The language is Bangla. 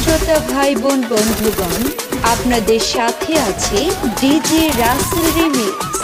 শ্রোতা ভাই বোন বন্ধুগণ আপনাদের সাথে আছে ডিজে রাসেল রিমিক্স।